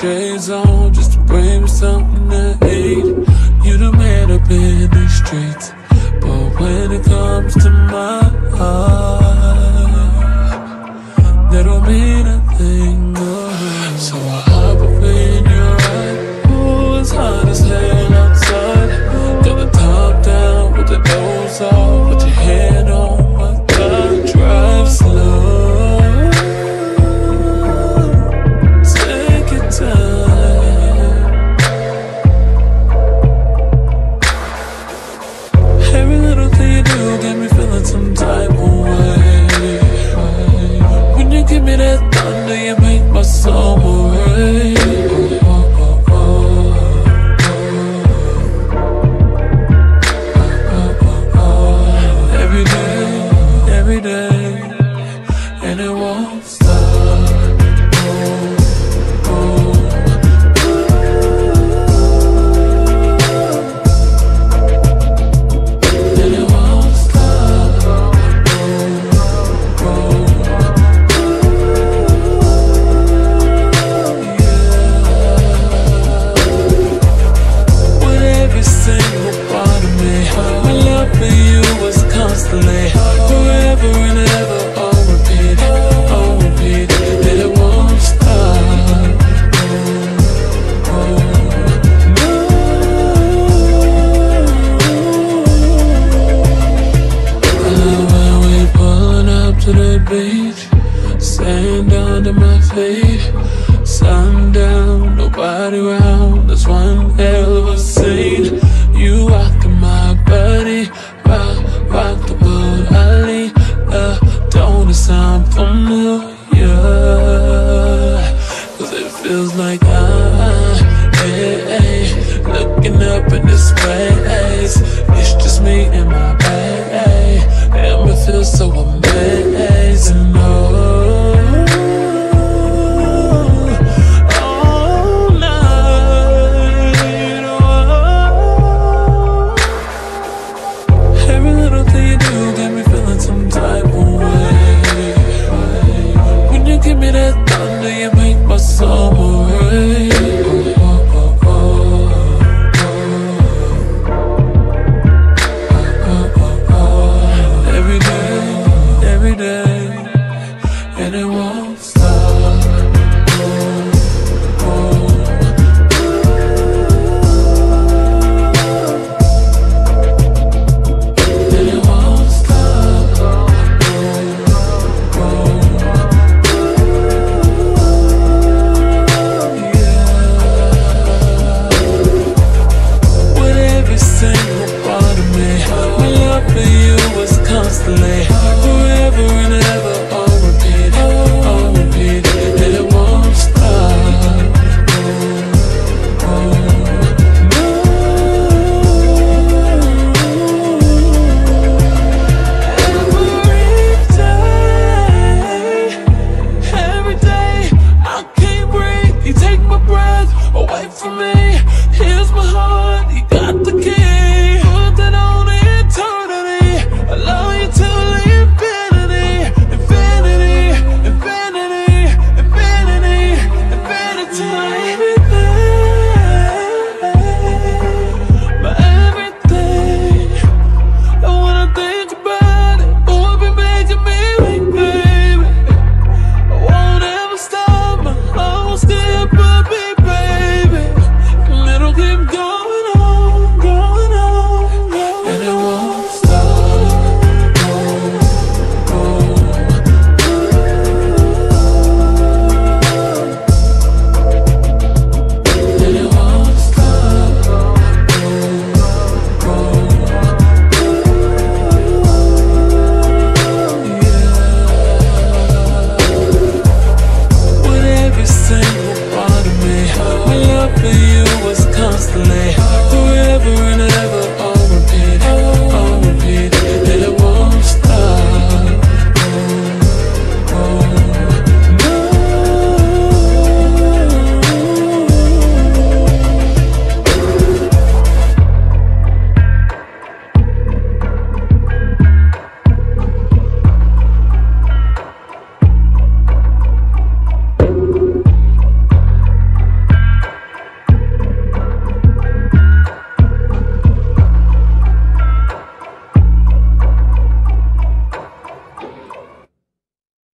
shades on just to bring me something to eat. You the man up in these streets, but when it comes to my heart, that don't mean a thing. So I hop up in your ride, ooh, it's hot as hell outside. Constantly Forever and ever, on repeat, on repeat And it won't stop oh, I love when we pulling up to the beach Sand under my feet Sundown, nobody around That's one hell of a scene waking up in this place. It's just me and my